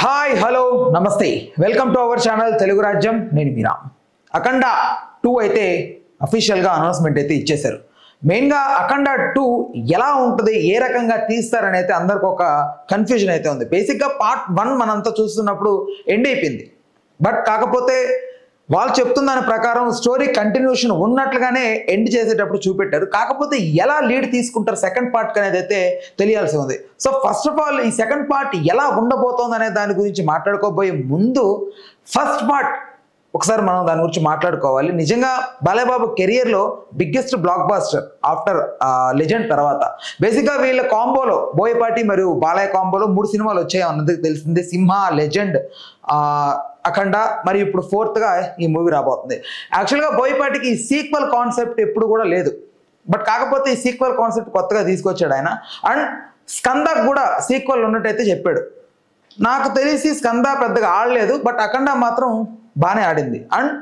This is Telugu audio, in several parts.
హాయ్ హలో నమస్తే welcome to our channel Telugu Rajyam నేను మీరా అఖండ టూ అయితే అఫీషియల్గా అనౌన్స్మెంట్ అయితే ఇచ్చేశారు మెయిన్గా అఖండ టూ ఎలా ఉంటుంది ఏ రకంగా తీస్తారని అయితే అందరికి ఒక కన్ఫ్యూజన్ అయితే ఉంది. బేసిక్గా పార్ట్ వన్ మనంతా చూస్తున్నప్పుడు ఎండ్ అయిపోయింది. బట్ కాకపోతే వాళ్ళు చెప్తున్న దాని ప్రకారం స్టోరీ కంటిన్యూషన్ ఉన్నట్లుగానే ఎండ్ చేసేటప్పుడు చూపెట్టారు. కాకపోతే ఎలా లీడ్ తీసుకుంటారు సెకండ్ పార్ట్ అనేది అయితే తెలియాల్సి ఉంది. సో ఫస్ట్ ఆఫ్ ఆల్ ఈ సెకండ్ పార్ట్ ఎలా ఉండబోతోంది అనే దాని గురించి మాట్లాడుకోబోయే ముందు ఫస్ట్ పార్ట్ ఒకసారి మనం దాని గురించి మాట్లాడుకోవాలి. నిజంగా బాలయ్యబాబు కెరియర్లో biggest blockbuster after Legend తర్వాత. బేసిక్గా వీళ్ళ కాంబోలో బోయపాటి మరియు బాలయ్య కాంబోలో మూడు సినిమాలు వచ్చాయి అన్నది తెలిసింది. సింహ లెజెండ్ అఖండ మరియు ఇప్పుడు ఫోర్త్గా ఈ మూవీ రాబోతుంది. యాక్చువల్గా బోయపాటికి ఈ సీక్వల్ కాన్సెప్ట్ ఎప్పుడు కూడా లేదు. బట్ కాకపోతే ఈ సీక్వల్ కాన్సెప్ట్ కొత్తగా తీసుకొచ్చాడు ఆయన. అండ్ స్కందకు కూడా సీక్వల్ ఉన్నట్టయితే చెప్పాడు. నాకు తెలిసి స్కంద పెద్దగా ఆడలేదు బట్ అఖండ మాత్రం బాగానే ఆడింది. అండ్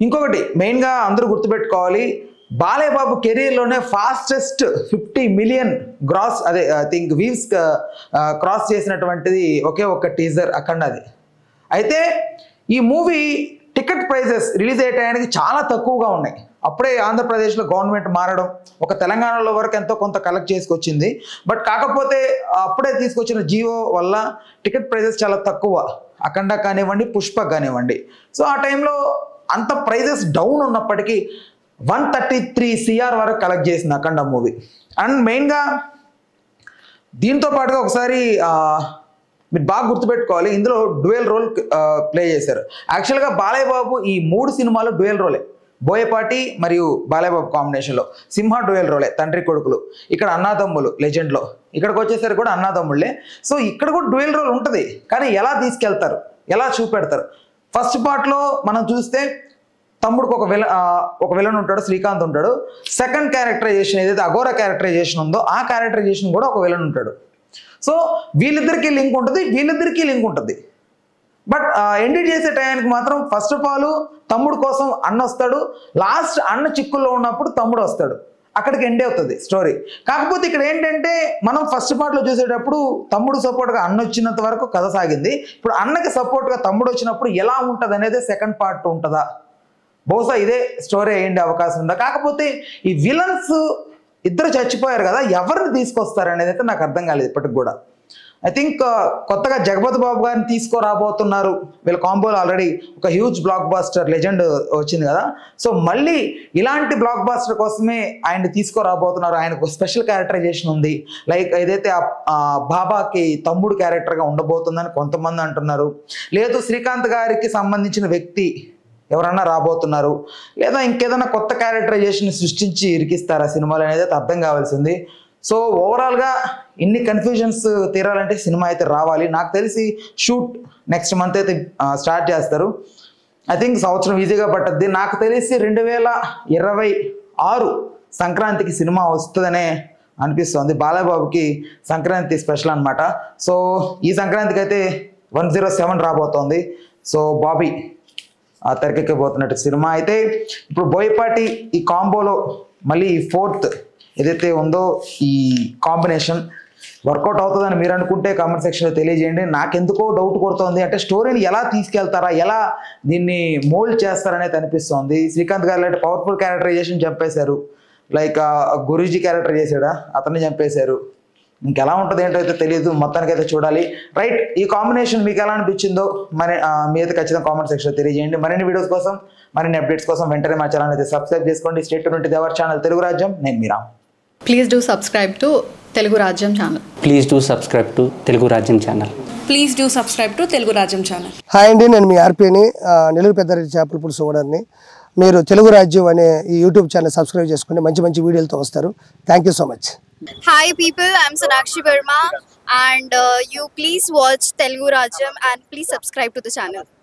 ఇంకొకటి మెయిన్గా అందరూ గుర్తుపెట్టుకోవాలి బాలయ్యబాబు కెరీర్లోనే ఫాస్టెస్ట్ ఫిఫ్టీ మిలియన్ గ్రాస్ అదే ఐ థింక్ వీవ్స్ క్రాస్ చేసినటువంటిది ఒకే ఒక్క టీజర్ అఖండది అయితే ఈ మూవీ టికెట్ ప్రైజెస్ రిలీజ్ అయ్యే చాలా తక్కువగా ఉన్నాయి. అప్పుడే ఆంధ్రప్రదేశ్లో గవర్నమెంట్ మారడం ఒక తెలంగాణలో వరకు ఎంతో కొంత కలెక్ట్ చేసుకొచ్చింది. బట్ కాకపోతే అప్పుడే తీసుకొచ్చిన జియో వల్ల టికెట్ ప్రైజెస్ చాలా తక్కువ. అఖండ కానివ్వండి పుష్ప కానివ్వండి. సో ఆ టైంలో అంత ప్రైజెస్ డౌన్ ఉన్నప్పటికీ వన్ థర్టీ త్రీ సిఆర్ వరకు కలెక్ట్ చేసింది అఖండ మూవీ అండ్ మెయిన్గా దీంతో పాటుగా ఒకసారి మీరు బాగా గుర్తుపెట్టుకోవాలి ఇందులో డ్యూయల్ రోల్ ప్లే చేశారు. యాక్చువల్గా బాలయ్య బాబు ఈ మూడు సినిమాలు డ్యూయల్ రోలే. బోయపాటి మరియు బాలయబాబు కాంబినేషన్లో సింహ డ్యూయల్ రోలే తండ్రి కొడుకులు. ఇక్కడ అన్నాదమ్ములు లెజెండ్లో ఇక్కడికి వచ్చేసరికి కూడా అన్నాదమ్ముళ్ళే. సో ఇక్కడ కూడా డ్యూయల్ రోల్ ఉంటుంది. కానీ ఎలా తీసుకెళ్తారు? ఎలా చూపెడతారు? ఫస్ట్ పార్ట్లో మనం చూస్తే తమ్ముడికి ఒక విల ఒక విలన్ ఉంటాడు శ్రీకాంత్ ఉంటాడు. సెకండ్ క్యారెక్టరైజేషన్ ఏదైతే అఘోర క్యారెక్టరైజేషన్ ఉందో ఆ క్యారెక్టరైజేషన్ కూడా ఒక విలన్ ఉంటాడు. సో వీళ్ళిద్దరికీ లింక్ ఉంటుంది వీళ్ళిద్దరికీ లింక్ ఉంటుంది. బట్ ఎండి చేసే టైంకి మాత్రం ఫస్ట్ ఆఫ్ ఆల్ తమ్ముడు కోసం అన్న వస్తాడు. లాస్ట్ అన్న చిక్కుల్లో ఉన్నప్పుడు తమ్ముడు వస్తాడు. అక్కడికి ఎండ్ అవుతుంది స్టోరీ. కాకపోతే ఇక్కడ ఏంటంటే మనం ఫస్ట్ పార్ట్లో చూసేటప్పుడు తమ్ముడు సపోర్ట్గా అన్న వచ్చినంత వరకు కథ సాగింది. ఇప్పుడు అన్నకి సపోర్ట్గా తమ్ముడు వచ్చినప్పుడు ఎలా ఉంటుంది అనేది సెకండ్ పార్ట్ ఉంటుందా? బహుశా ఇదే స్టోరీ అయ్యిండే అవకాశం ఉందా? కాకపోతే ఈ విలన్స్ ఇద్దరు చచ్చిపోయారు కదా ఎవరిని తీసుకొస్తారు అనేది అయితే నాకు అర్థం కాలేదు ఇప్పటికి కూడా. ఐ థింక్ uh, కొత్తగా జగపతి బాబు గారిని తీసుకురాబోతున్నారు. వీళ్ళ కాంబోలో ఆల్రెడీ ఒక హ్యూజ్ బ్లాక్ బాస్టర్ లెజెండ్ వచ్చింది కదా. సో మళ్ళీ ఇలాంటి బ్లాక్ బాస్టర్ కోసమే ఆయన తీసుకురాబోతున్నారు. ఆయనకు స్పెషల్ క్యారెక్టరైజేషన్ ఉంది. లైక్ ఏదైతే బాబాకి తమ్ముడు క్యారెక్టర్గా ఉండబోతుందని కొంతమంది అంటున్నారు. లేదు శ్రీకాంత్ గారికి సంబంధించిన వ్యక్తి ఎవరన్నా రాబోతున్నారు? లేదా ఇంకేదైనా కొత్త క్యారెక్టరైజేషన్ సృష్టించి ఇరికిస్తారా సినిమాలు అనేది అయితే అర్థం కావాల్సింది. సో ఓవరాల్గా ఇన్ని కన్ఫ్యూజన్స్ తీరాలంటే సినిమా అయితే రావాలి. నాకు తెలిసి షూట్ నెక్స్ట్ మంత్ అయితే స్టార్ట్ చేస్తారు. ఐ థింక్ సంవత్సరం ఈజీగా పట్టద్ది. నాకు తెలిసి రెండు వేల ఇరవై ఆరు సంక్రాంతికి సినిమా వస్తుందనే అనిపిస్తుంది. బాలబాబుకి సంక్రాంతి స్పెషల్ అన్నమాట. సో ఈ సంక్రాంతికి అయితే వన్ జీరో సెవెన్ రాబోతోంది. సో బాబీ ఆ తెరకెక్కబోతున్నట్టు సినిమా. అయితే ఇప్పుడు బోయపాటి ఈ కాంబోలో మళ్ళీ ఈ ఫోర్త్ ఏదైతే ఉందో ఈ కాంబినేషన్ వర్కౌట్ అవుతుందని మీరు అనుకుంటే కామెంట్ సెక్షన్లో తెలియజేయండి. నాకెందుకో డౌట్ కొడుతోంది. అంటే స్టోరీని ఎలా తీసుకెళ్తారా? ఎలా దీన్ని మోల్డ్ చేస్తారనేది అనిపిస్తోంది. శ్రీకాంత్ గారు లాంటి పవర్ఫుల్ క్యారెక్టరైజేషన్ చంపేశారు. లైక్ గురూజీ క్యారెక్టర్ చేశాడా? అతన్ని చంపేశారు. ఇంకెలా ఉంటుంది ఏంటో అయితే తెలియదు మొత్తానికి అయితే చూడాలి. రైట్ ఈ కాంబినేషన్ మీకు ఎలా అనిపించిందో మరి మీ అయితే ఖచ్చితంగా కామెంట్ సెక్షన్లో తెలియజేయండి. మరిన్ని వీడియోస్ కోసం మరిన్ని అప్డేట్స్ కోసం వెంటనే మా ఛానల్ అయితే సబ్స్క్రైబ్ చేసుకోండి. స్టేట్ నుండి ఎవర్ ఛానల్ తెలుగు రాజ్యం నేను Meera. Please do subscribe to Telugu Rajyam channel please do subscribe to Telugu Rajyam channel please do subscribe to Telugu Rajyam channel hi అండి నేను మీ ఆర్పీని నెల్లూరు పెద్దారెడ్డి చేపల పులుసు ఓనర్ని. మీరు తెలుగు రాజ్యం అనే ఈ యూట్యూబ్ ఛానల్ సబ్స్క్రైబ్ చేసుకుని మంచి మంచి వీడియోలతో వస్తారు. Thank you so much Hi people, I'm Sonakshi Verma and uh, you please watch Telugu Rajam and please subscribe to the channel.